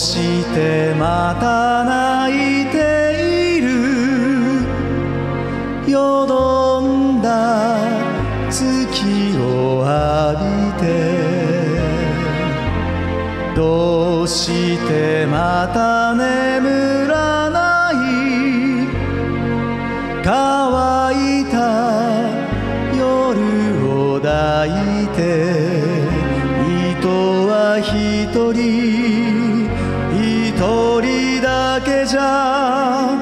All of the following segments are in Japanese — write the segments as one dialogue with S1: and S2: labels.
S1: してまた泣いている。よどんだ月を浴びて。どうしてまた眠らない。乾いた夜を抱いて。糸は一人だけじゃ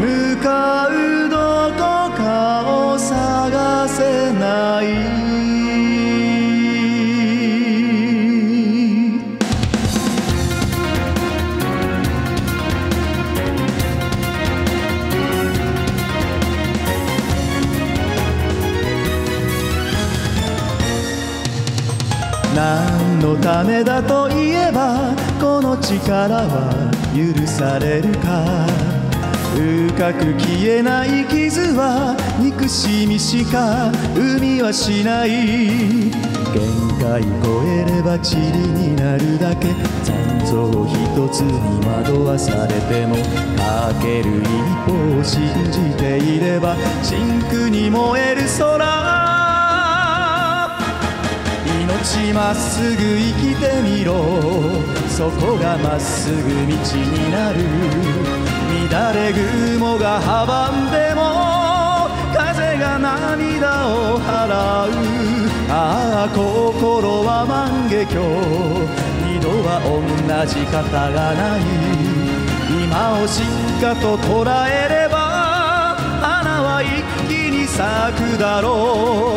S1: 向かうどこかを探せない。何のためだといえばこの力は許されるか？深く消えない傷は憎しみしか生みはしない。限界超えれば塵になるだけ。残像一つに惑わされてもかける一歩を信じていれば真空に燃える空。命まっすぐ生きてみろ。そこがまっすぐ道になる乱れ雲が阻んでも風が涙を払う。ああ心は万華鏡二度は同じ型がない。今をしっかと捉えれば花は一気に咲くだろう。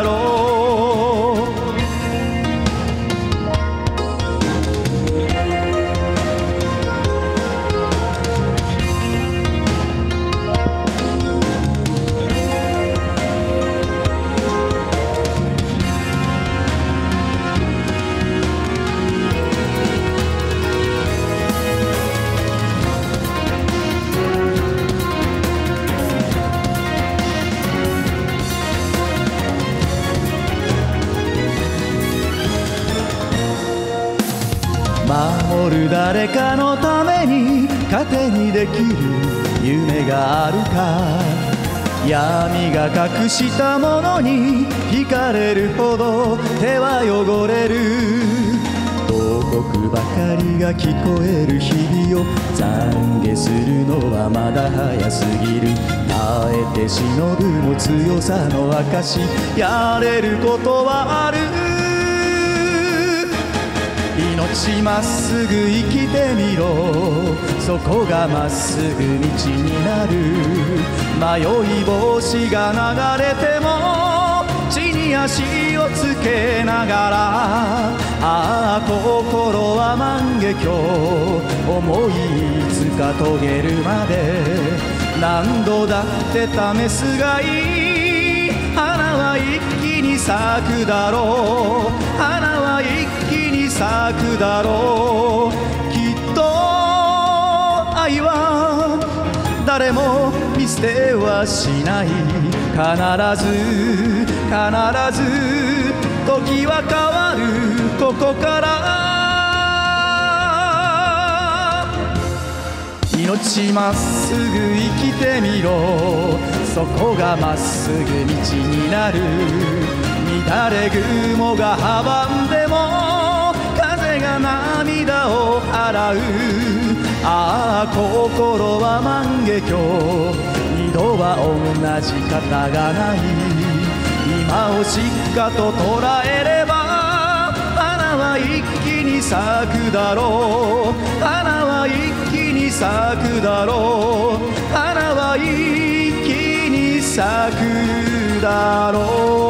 S1: 咲く守る誰かのために糧にできる夢があるか。闇が隠したものに惹かれるほど手は汚れる。東国ばかりが聞こえる日々を懺悔するのはまだ早すぎる。耐えて忍ぶも強さの証やれることはある。命まっすぐ生きてみろそこがまっすぐ道になる迷い星が流れても地に足をつけながらああ心は万華鏡思いいつか遂げるまで何度だって試すがいい花は一気に咲くだろう花は一気に咲くだろうきっと愛は誰も見捨てはしない必ず必ず時は変わる。ここから命まっすぐ生きてみろ。そこがまっすぐ道になる。乱れ雲が阻んでも涙を払う。ああ心は万華鏡二度は同じ型がない。今をしっかと捉えれば花は一気に咲くだろう。花は一気に咲くだろう。花は一気に咲くだろう。